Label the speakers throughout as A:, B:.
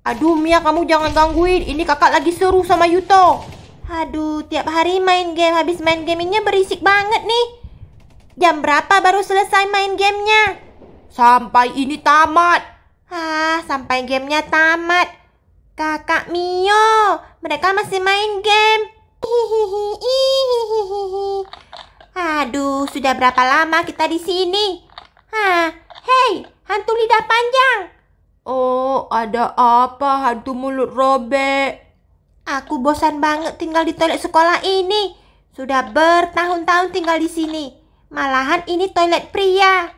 A: Aduh Mia kamu jangan gangguin. Ini kakak lagi seru sama Yuto. Aduh tiap hari main game. Habis main gamingnya berisik banget nih. Jam berapa baru selesai main gamenya? Sampai ini tamat. Ah, sampai gamenya tamat. Kakak Mio, mereka masih main game. Hihihi. Aduh, sudah berapa lama kita di sini? Hah, hei, hantu lidah panjang. Oh, ada apa hantu mulut robek? Aku bosan banget tinggal di toilet sekolah ini. Sudah bertahun-tahun tinggal di sini. Malahan ini toilet pria.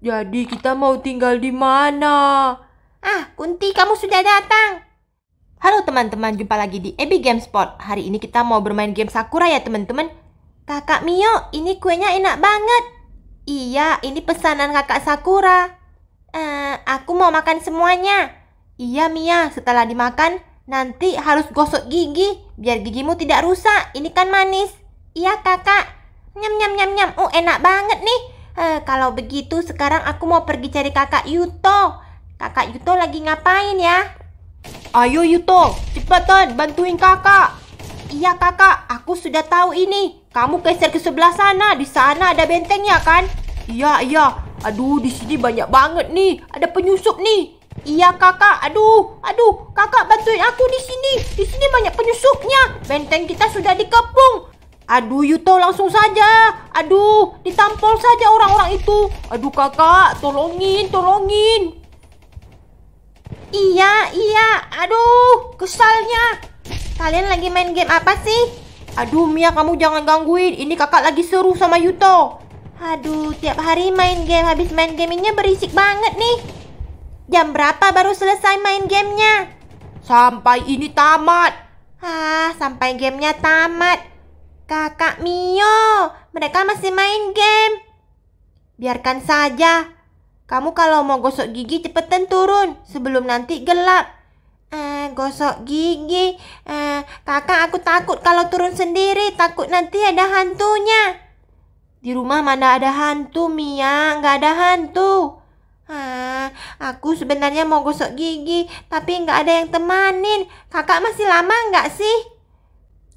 A: Jadi kita mau tinggal di mana? Ah, Kunti kamu sudah datang. Halo teman-teman, jumpa lagi di Ebi Game Spot. Hari ini kita mau bermain game Sakura ya teman-teman. Kakak Mio, ini kuenya enak banget. Iya, ini pesanan kakak Sakura. Eh, aku mau makan semuanya. Iya Mia, setelah dimakan nanti harus gosok gigi biar gigimu tidak rusak. Ini kan manis. Iya kakak. Nyam nyam nyam nyam. Oh enak banget nih. Eh, kalau begitu sekarang aku mau pergi cari kakak Yuto. Kakak Yuto lagi ngapain ya? Ayo Yuto, cepetan bantuin kakak. Iya kakak, aku sudah tahu ini. Kamu geser ke sebelah sana, di sana ada bentengnya kan? Iya iya. Aduh, di sini banyak banget nih. Ada penyusup nih. Iya kakak, aduh, aduh, kakak bantuin aku di sini. Di sini banyak penyusupnya. Benteng kita sudah dikepung. Aduh Yuto langsung saja. Aduh, ditampol saja orang-orang itu. Aduh kakak, tolongin, tolongin. Iya, iya. Aduh, kesalnya. Kalian lagi main game apa sih? Aduh, Mia kamu jangan gangguin. Ini kakak lagi seru sama Yuto. Aduh, tiap hari main game. Habis main gamingnya berisik banget nih. Jam berapa baru selesai main gamenya? Sampai ini tamat. Ah, sampai gamenya tamat. Kakak Mio, mereka masih main game. Biarkan saja. Kamu kalau mau gosok gigi cepetan turun sebelum nanti gelap. Eh, gosok gigi. Eh, kakak aku takut kalau turun sendiri, takut nanti ada hantunya. Di rumah mana ada hantu, Mia? Nggak ada hantu. Ah, aku sebenarnya mau gosok gigi, tapi nggak ada yang temanin. Kakak masih lama nggak sih?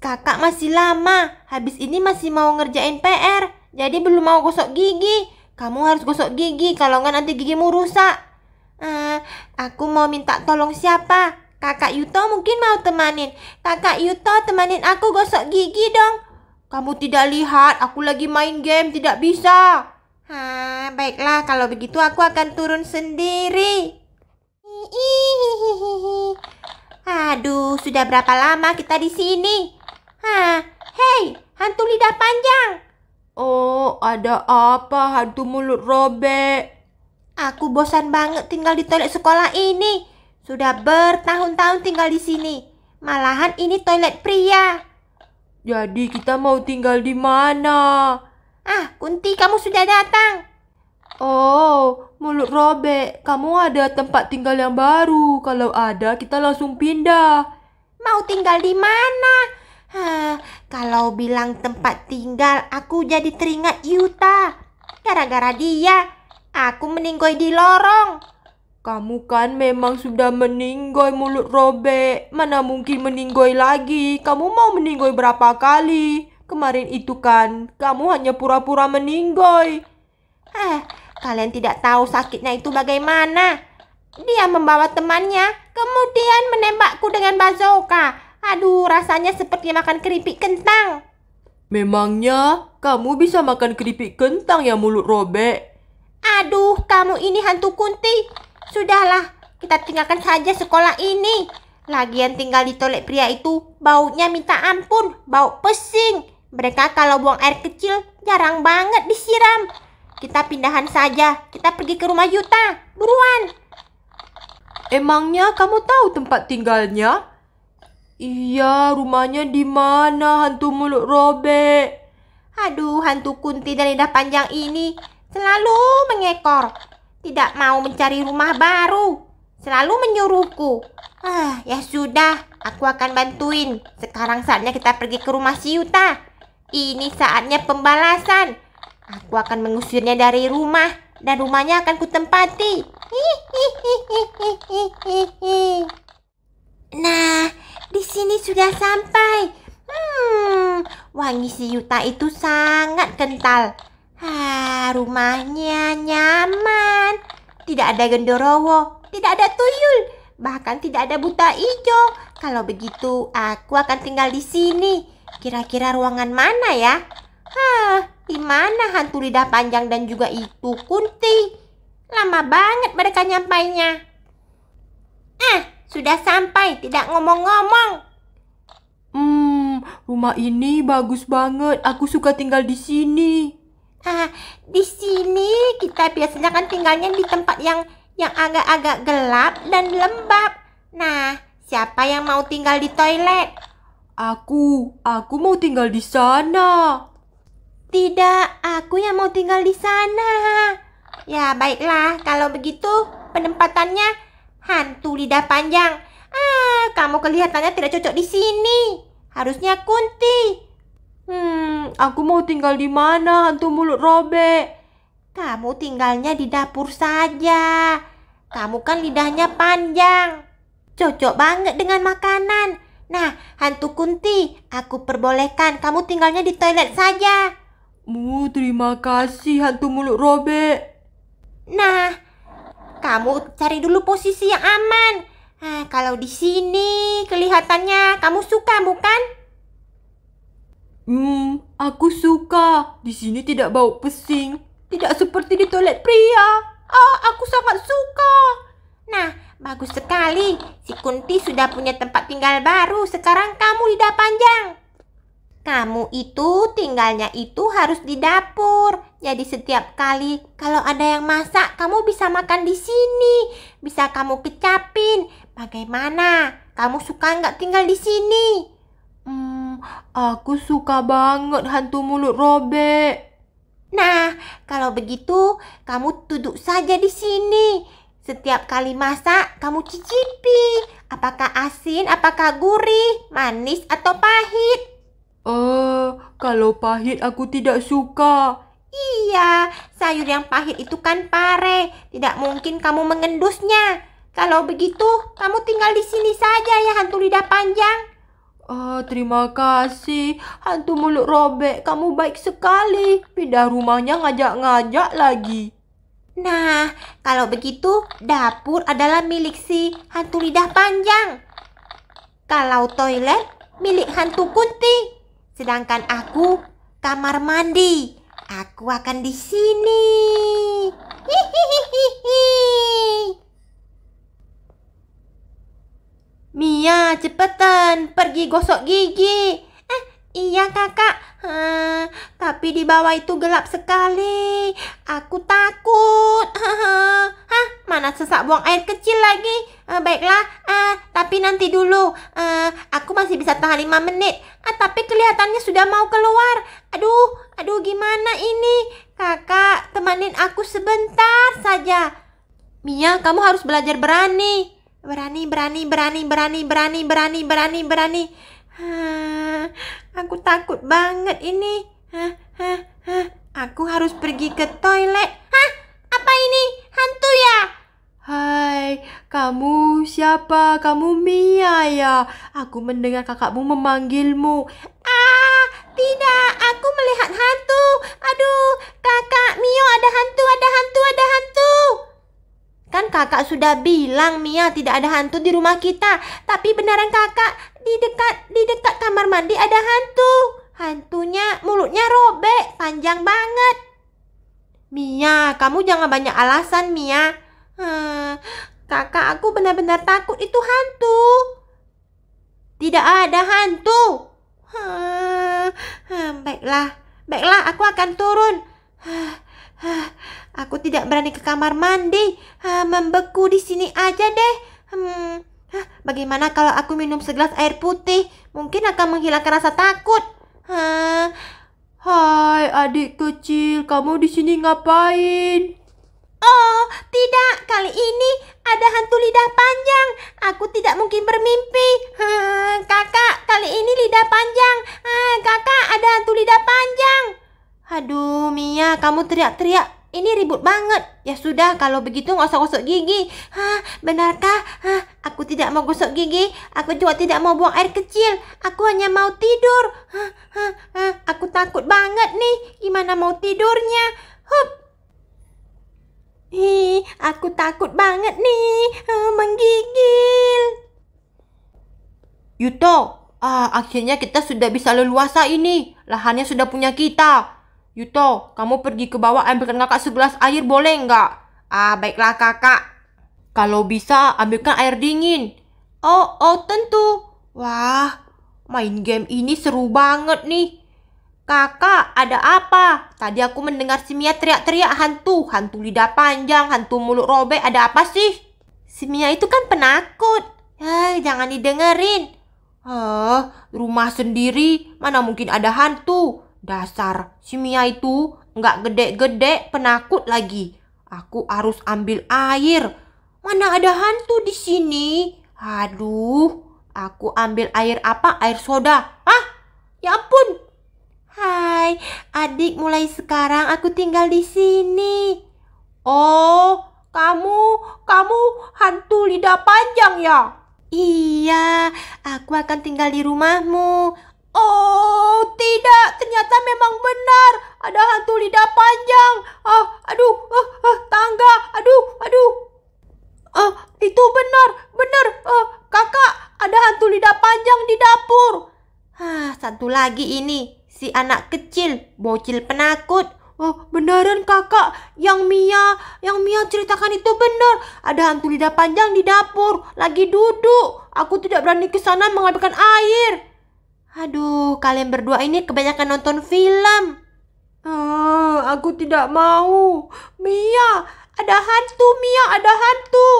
A: Kakak masih lama. Habis ini masih mau ngerjain PR. Jadi belum mau gosok gigi. Kamu harus gosok gigi, kalau nggak nanti gigimu rusak. Ah, aku mau minta tolong siapa? Kakak Yuto mungkin mau temanin. Kakak Yuto temanin aku gosok gigi dong. Kamu tidak lihat, aku lagi main game, tidak bisa. Hah, baiklah kalau begitu aku akan turun sendiri. Aduh, sudah berapa lama kita di sini? Hah, hei, hantu lidah panjang. Oh, ada apa hantu mulut robek? Aku bosan banget tinggal di toilet sekolah ini. Sudah bertahun-tahun tinggal di sini. Malahan ini toilet pria. Jadi kita mau tinggal di mana? Ah, Kunti kamu sudah datang. Oh, mulut robek. Kamu ada tempat tinggal yang baru. Kalau ada, kita langsung pindah. Mau tinggal di mana? Hah, kalau bilang tempat tinggal, aku jadi teringat Yuta. Gara-gara dia, aku meninggoy di lorong. Kamu kan memang sudah meninggoy mulut robek. Mana mungkin meninggoy lagi? Kamu mau meninggoy berapa kali? Kemarin itu kan, kamu hanya pura-pura meninggoy. Eh, kalian tidak tahu sakitnya itu bagaimana. Dia membawa temannya, kemudian menembakku dengan bazooka. Aduh, rasanya seperti makan keripik kentang. Memangnya kamu bisa makan keripik kentang ya mulut robek? Aduh, kamu ini hantu kunti. Sudahlah, kita tinggalkan saja sekolah ini. Lagian tinggal di toilet pria itu baunya minta ampun, bau pesing. Mereka kalau buang air kecil jarang banget disiram. Kita pindahan saja, kita pergi ke rumah Yuta, buruan. Emangnya kamu tahu tempat tinggalnya? Iya, rumahnya di mana hantu mulut robek? Aduh, hantu kunti dan lidah panjang ini selalu mengekor. Tidak mau mencari rumah baru. Selalu menyuruhku. Ah, ya sudah, aku akan bantuin. Sekarang saatnya kita pergi ke rumah si Yuta. Ini saatnya pembalasan. Aku akan mengusirnya dari rumah dan rumahnya akan kutempati. Hihihihihihi. sini sudah sampai. Hmm, wangi si Yuta itu sangat kental. Ha, rumahnya nyaman. Tidak ada gendorowo, tidak ada tuyul, bahkan tidak ada buta hijau. Kalau begitu, aku akan tinggal di sini. Kira-kira ruangan mana ya? Hah, di mana hantu lidah panjang dan juga itu Kunti? Lama banget mereka nyampainya. Eh, sudah sampai, tidak ngomong-ngomong.
B: Hmm, rumah ini bagus banget. Aku suka tinggal di sini.
A: Ah, di sini kita biasanya kan tinggalnya di tempat yang yang agak-agak gelap dan lembab. Nah, siapa yang mau tinggal di toilet?
B: Aku, aku mau tinggal di sana.
A: Tidak, aku yang mau tinggal di sana. Ya, baiklah. Kalau begitu, penempatannya hantu lidah panjang. Ah, kamu kelihatannya tidak cocok di sini. Harusnya Kunti.
B: Hmm, aku mau tinggal di mana, hantu mulut robek?
A: Kamu tinggalnya di dapur saja. Kamu kan lidahnya panjang. Cocok banget dengan makanan. Nah, hantu Kunti, aku perbolehkan kamu tinggalnya di toilet saja.
B: Mu, terima kasih hantu mulut robek.
A: Nah, kamu cari dulu posisi yang aman. Nah, kalau di sini kelihatannya kamu suka bukan?
B: Hmm, aku suka. Di sini tidak bau pesing. Tidak seperti di toilet pria. Ah, aku sangat suka.
A: Nah, bagus sekali. Si Kunti sudah punya tempat tinggal baru. Sekarang kamu lidah panjang. Kamu itu tinggalnya itu harus di dapur. Jadi setiap kali kalau ada yang masak, kamu bisa makan di sini. Bisa kamu kecapin. Bagaimana? Kamu suka nggak tinggal di sini?
B: Hmm, aku suka banget hantu mulut robek.
A: Nah, kalau begitu kamu duduk saja di sini. Setiap kali masak, kamu cicipi. Apakah asin, apakah gurih, manis, atau pahit?
B: Eh, uh, kalau pahit aku tidak suka.
A: Iya, sayur yang pahit itu kan pare. Tidak mungkin kamu mengendusnya. Kalau begitu, kamu tinggal di sini saja ya hantu lidah panjang.
B: Ah, terima kasih. Hantu mulut robek, kamu baik sekali. Pindah rumahnya ngajak-ngajak lagi.
A: Nah, kalau begitu dapur adalah milik si hantu lidah panjang. Kalau toilet milik hantu kunti. Sedangkan aku kamar mandi. Aku akan di sini. Hihihihi. Mia, cepetan pergi gosok gigi. Eh, iya kakak. Hmm, tapi di bawah itu gelap sekali. Aku takut. Hah, mana sesak buang air kecil lagi? Uh, baiklah, uh, tapi nanti dulu. Uh, aku masih bisa tahan 5 menit. Uh, tapi kelihatannya sudah mau keluar. Aduh, aduh gimana ini? Kakak, temanin aku sebentar saja. Mia, kamu harus belajar berani. Berani, berani, berani, berani, berani, berani, berani, berani. Aku takut banget ini. Hah, hah. Aku harus pergi ke toilet. Hah, apa ini? Hantu ya?
B: Hai, kamu siapa? Kamu Mia ya? Aku mendengar kakakmu memanggilmu.
A: Ah, tidak. Aku melihat hantu. Aduh, kakak Mio ada hantu, ada hantu, ada hantu. Kan kakak sudah bilang Mia tidak ada hantu di rumah kita. Tapi beneran kakak di dekat di dekat kamar mandi ada hantu. Hantunya mulutnya robek, panjang banget. Mia, kamu jangan banyak alasan Mia. Hmm, kakak aku benar-benar takut itu hantu. Tidak ada hantu. Hmm, hmm, baiklah, baiklah aku akan turun. Aku tidak berani ke kamar mandi. Ha, membeku di sini aja deh. Hmm, ha, bagaimana kalau aku minum segelas air putih? Mungkin akan menghilangkan rasa takut. Ha,
B: Hai adik kecil, kamu di sini ngapain?
A: Oh, tidak. Kali ini ada hantu lidah panjang. Aku tidak mungkin bermimpi. Hmm, kakak, kali ini lidah panjang. Hmm, kakak, ada hantu lidah panjang. Aduh, Mia, kamu teriak-teriak Ini ribut banget. Ya sudah, kalau begitu nggak usah gosok gigi. Hah, benarkah? Hah, aku tidak mau gosok gigi. Aku juga tidak mau buang air kecil. Aku hanya mau tidur. Hah, hah, hah. Aku takut banget nih. Gimana mau tidurnya? Hup. Ih, aku takut banget nih. Uh, menggigil.
B: Yuto, ah, akhirnya kita sudah bisa leluasa ini. Lahannya sudah punya kita. Yuto, kamu pergi ke bawah ambilkan kakak segelas air boleh nggak?
A: Ah, baiklah kakak.
B: Kalau bisa, ambilkan air dingin.
A: Oh, oh tentu. Wah, main game ini seru banget nih. Kakak, ada apa? Tadi aku mendengar si Mia teriak-teriak hantu. Hantu lidah panjang, hantu mulut robek. Ada apa sih? Si Mia itu kan penakut. Eh, jangan didengerin. Oh, rumah sendiri. Mana mungkin ada hantu? Dasar si Mia itu nggak gede-gede penakut lagi. Aku harus ambil air. Mana ada hantu di sini? Aduh, aku ambil air apa? Air soda. Ah, ya ampun. Hai, adik mulai sekarang aku tinggal di sini. Oh, kamu, kamu hantu lidah panjang ya? Iya, aku akan tinggal di rumahmu. Oh, tidak. Ternyata memang benar. Ada hantu lidah panjang. Ah, aduh, ah, ah, tangga. Aduh, aduh. Ah, itu benar, benar. Ah, kakak, ada hantu lidah panjang di dapur. Ah, satu lagi ini. Si anak kecil, bocil penakut. Oh, beneran kakak. Yang Mia, yang Mia ceritakan itu benar. Ada hantu lidah panjang di dapur. Lagi duduk. Aku tidak berani ke sana mengambilkan air. Aduh, kalian berdua ini kebanyakan nonton film.
B: Oh, aku tidak mau.
A: Mia, ada hantu, Mia, ada hantu.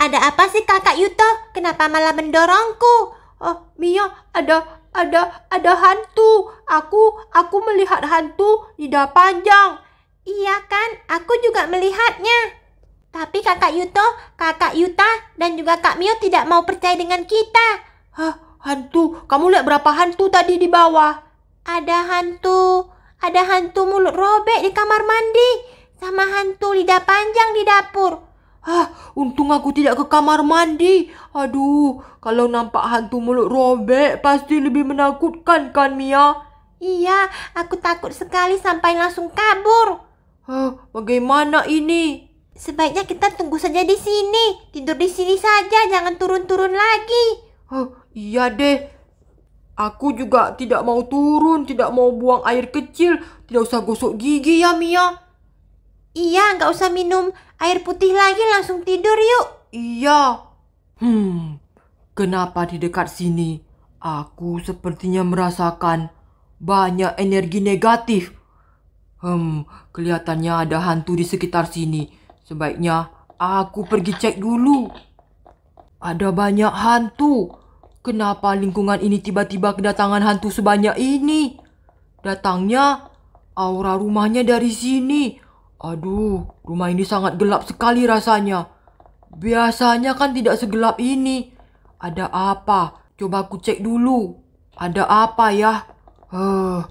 A: Ada apa sih kakak Yuto? Kenapa malah mendorongku?
B: Oh, Mia, ada ada ada hantu. Aku aku melihat hantu lidah panjang.
A: Iya kan? Aku juga melihatnya. Tapi kakak Yuto, kakak Yuta, dan juga kak Mio tidak mau percaya dengan kita.
B: Hah? Hantu, kamu lihat berapa hantu tadi di bawah?
A: Ada hantu, ada hantu mulut robek di kamar mandi, sama hantu lidah panjang di dapur.
B: Hah, untung aku tidak ke kamar mandi. Aduh, kalau nampak hantu mulut robek pasti lebih menakutkan kan Mia?
A: Iya, aku takut sekali sampai langsung kabur.
B: Hah, bagaimana ini?
A: Sebaiknya kita tunggu saja di sini. Tidur di sini saja, jangan turun-turun lagi.
B: Hah, Iya deh. Aku juga tidak mau turun, tidak mau buang air kecil, tidak usah gosok gigi ya Mia.
A: Iya, nggak usah minum air putih lagi, langsung tidur yuk.
B: Iya. Hmm, kenapa di dekat sini aku sepertinya merasakan banyak energi negatif. Hmm, kelihatannya ada hantu di sekitar sini. Sebaiknya aku pergi cek dulu. Ada banyak hantu. Kenapa lingkungan ini tiba-tiba kedatangan hantu sebanyak ini? Datangnya aura rumahnya dari sini. Aduh, rumah ini sangat gelap sekali rasanya. Biasanya kan tidak segelap ini. Ada apa? Coba aku cek dulu. Ada apa ya? Huh.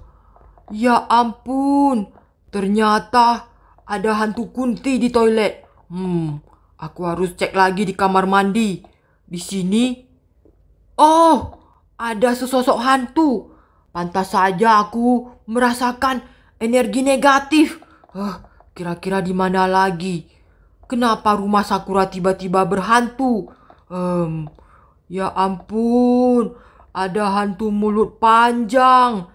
B: Ya ampun. Ternyata ada hantu kunti di toilet. Hmm, aku harus cek lagi di kamar mandi. Di sini Oh, ada sesosok hantu. Pantas saja aku merasakan energi negatif. Uh, kira-kira di mana lagi? Kenapa rumah Sakura tiba-tiba berhantu? Um, ya ampun, ada hantu mulut panjang.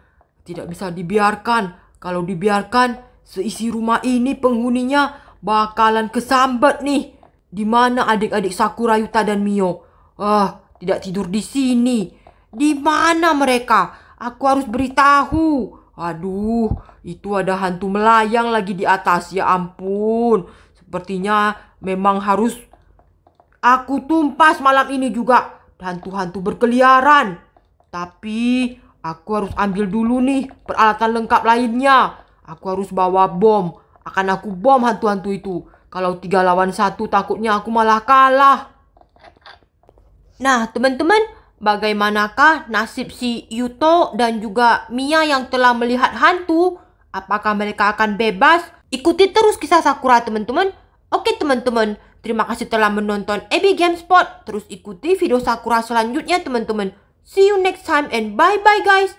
B: Tidak bisa dibiarkan. Kalau dibiarkan, seisi rumah ini penghuninya bakalan kesambat nih. Di mana adik-adik Sakura, Yuta, dan Mio? Ah, uh, tidak tidur di sini. Di mana mereka? Aku harus beritahu. Aduh, itu ada hantu melayang lagi di atas. Ya ampun. Sepertinya memang harus aku tumpas malam ini juga. Hantu-hantu berkeliaran. Tapi aku harus ambil dulu nih peralatan lengkap lainnya. Aku harus bawa bom. Akan aku bom hantu-hantu itu. Kalau tiga lawan satu takutnya aku malah kalah. Nah, teman-teman, bagaimanakah nasib si Yuto dan juga Mia yang telah melihat hantu? Apakah mereka akan bebas
A: Ikuti terus kisah Sakura teman-teman. Oke teman-teman, terima kasih telah menonton Abby Gamespot. Terus ikuti video Sakura selanjutnya teman-teman. See you next time and bye-bye guys.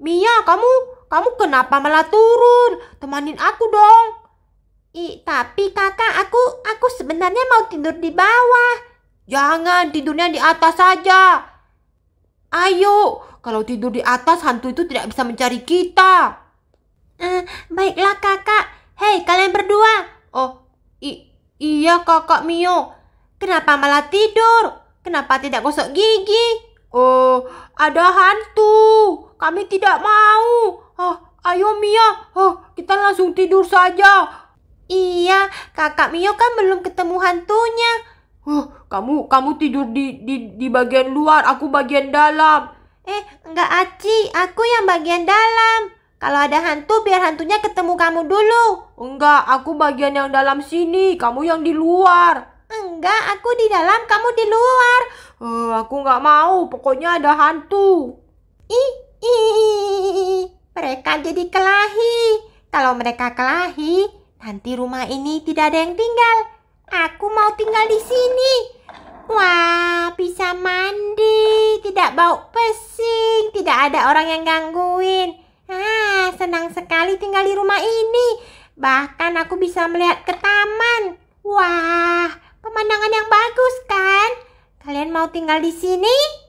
A: Mia, kamu kamu kenapa malah turun? Temanin aku dong. Ih, tapi kakak, aku aku sebenarnya mau tidur di bawah. Jangan tidurnya di atas saja. Ayo, kalau tidur di atas hantu itu tidak bisa mencari kita. Eh, baiklah kakak. Hei, kalian berdua. Oh, i iya kakak Mio. Kenapa malah tidur? Kenapa tidak gosok gigi? Oh, ada hantu. Kami tidak mau. Oh, ayo Mia. Oh, kita langsung tidur saja. Iya, kakak Mio kan belum ketemu hantunya. Oh, kamu kamu tidur di di di bagian luar, aku bagian dalam. Eh, enggak Aci, aku yang bagian dalam. Kalau ada hantu, biar hantunya ketemu kamu dulu. Enggak, aku bagian yang dalam sini, kamu yang di luar. Enggak, aku di dalam, kamu di luar. Uh, aku nggak mau, pokoknya ada hantu. Ih, ih, mereka jadi kelahi. Kalau mereka kelahi, nanti rumah ini tidak ada yang tinggal. Aku mau tinggal di sini. Wah, bisa mandi, tidak bau pesing, tidak ada orang yang gangguin. Ah, senang sekali tinggal di rumah ini. Bahkan aku bisa melihat ke taman. Wah, Pemandangan yang bagus kan? Kalian mau tinggal di sini?